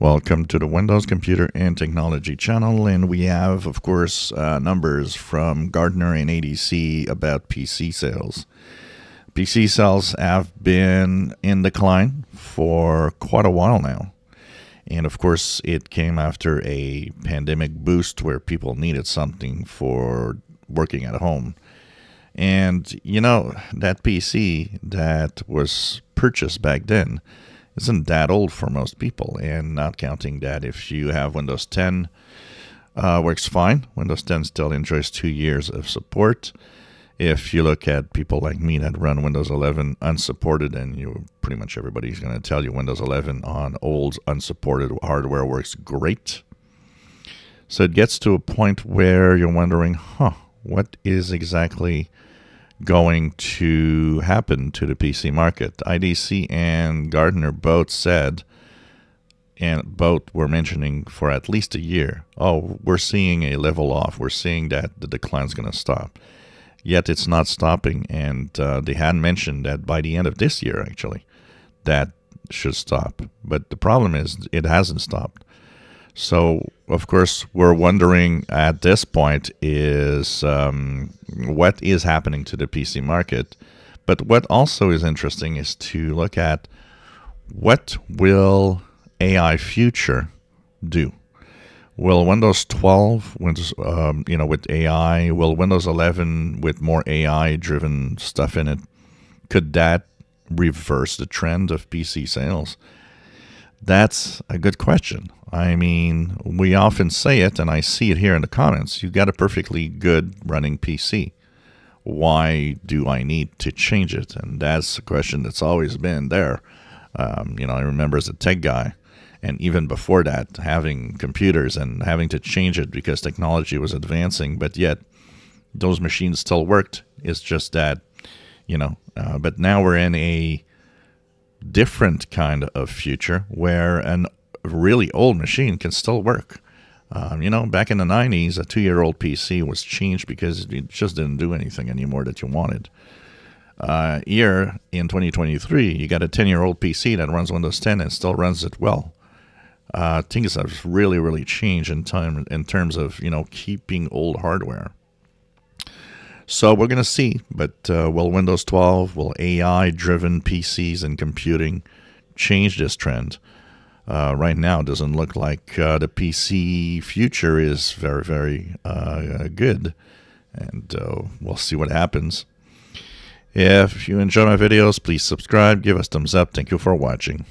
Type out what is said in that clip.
Welcome to the Windows Computer and Technology channel, and we have, of course, uh, numbers from Gartner and ADC about PC sales. PC sales have been in decline for quite a while now. And of course, it came after a pandemic boost where people needed something for working at home. And you know, that PC that was purchased back then isn't that old for most people. And not counting that, if you have Windows 10, uh, works fine. Windows 10 still enjoys two years of support. If you look at people like me that run Windows 11 unsupported, and you pretty much everybody's going to tell you Windows 11 on old unsupported hardware works great. So it gets to a point where you're wondering, huh, what is exactly going to happen to the PC market. IDC and Gartner both said, and both were mentioning for at least a year, oh, we're seeing a level off. We're seeing that the decline is going to stop. Yet it's not stopping, and uh, they had mentioned that by the end of this year, actually, that should stop. But the problem is it hasn't stopped. So, of course, we're wondering at this point is um, what is happening to the PC market. But what also is interesting is to look at what will AI future do. Will Windows 12, Windows, um, you know, with AI, will Windows 11 with more AI-driven stuff in it, could that reverse the trend of PC sales? That's a good question. I mean, we often say it, and I see it here in the comments. You got a perfectly good running PC. Why do I need to change it? And that's a question that's always been there. Um, you know, I remember as a tech guy, and even before that, having computers and having to change it because technology was advancing, but yet those machines still worked. It's just that, you know, uh, but now we're in a different kind of future where an really old machine can still work. Um, you know, back in the 90s, a two year old PC was changed because it just didn't do anything anymore that you wanted. Uh, here in 2023, you got a 10 year old PC that runs Windows 10 and still runs it well. Uh, things have really, really changed in time in terms of you know keeping old hardware. So we're going to see, but uh, will Windows 12, will AI-driven PCs and computing change this trend? Uh, right now, it doesn't look like uh, the PC future is very, very uh, good, and uh, we'll see what happens. If you enjoy my videos, please subscribe, give us thumbs up. Thank you for watching.